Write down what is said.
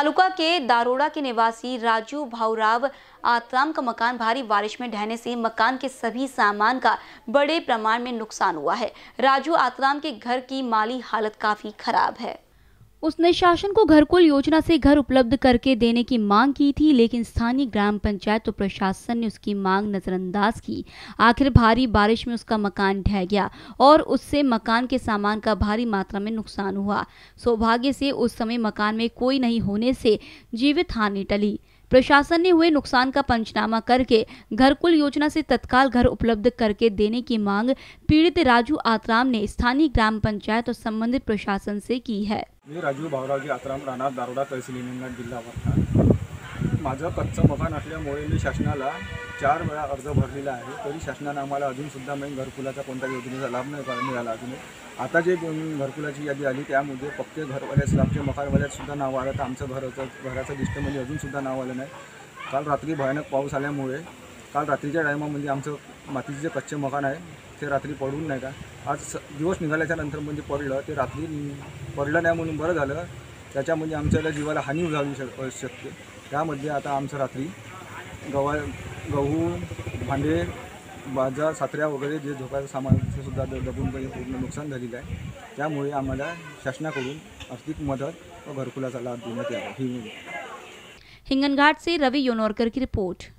तालुका के दारोड़ा के निवासी राजू भाऊराव आतराम का मकान भारी बारिश में ढहने से मकान के सभी सामान का बड़े प्रमाण में नुकसान हुआ है। राजू आतराम के घर की माली हालत काफ़ी खराब है। उसने शासन को घरकुल योजना से घर उपलब्ध करके देने की मांग की थी, लेकिन स्थानीय ग्राम पंचायत और प्रशासन ने उसकी मांग नजरअंदाज की। आखिर भारी बारिश में उसका मकान ढह गया और उससे मकान के सामान का भारी मात्रा में नुकसान हुआ। सौभाग्य से उस समय मकान में कोई नहीं होने से जीवित हानि टली। प्रशासन ने हुए नुकसान का पंचनामा करके घर कुल योजना से तत्काल घर उपलब्ध करके देने की मांग पीड़ित राजू आतराम ने स्थानीय ग्राम पंचायत और संबंधित प्रशासन से की है। राजू भाऊरावजी आतराम राणा दारोडा तहसील वर्धा। माझं कच्चं मकान असल्यामुळे मी शासनाला चार वेळा अर्ज भरलेला आहे. तरी शासनानं आम्हाला अजूनसुद्धा मी घरकुलाचा कोणत्या योजनेचा लाभ नाही मिळाला अजून आता जे घरकुलाची यादी आली त्यामध्ये पक्के घरवाल्या स्लॅबचे मकानवाल्यातसुद्धा नाव आलं तर आमचं घराचं घराचं लिस्टमध्ये अजूनसुद्धा नाव आलं नाही. काल रात्री भयानक पाऊस आल्यामुळे काल रात्रीच्या टायमामध्ये आमचं मातीचे जे कच्चे मकान आहे ते रात्री पडून नाही का आज स दिवस निघाल्याच्या नंतर म्हणजे पडलं ते रात्री पडलं नाही म्हणून बरं झालं. त्याच्यामध्ये आमच्याला जीवाला हानी झाली शक शकते त्यामध्ये आता आमचं रात्री गव्हा गहू भांडे बाजा सात्र्या वगैरे जे झोपायचं सामान सुद्धा द- दबून काही पूर्ण नुकसान झालेलं आहे. त्यामुळे आम्हाला शासनाकडून आर्थिक मदत व घरकुलाचा लाभ देण्यात यावा. ही हिंगनघाट से रवि योनोरकर की रिपोर्ट.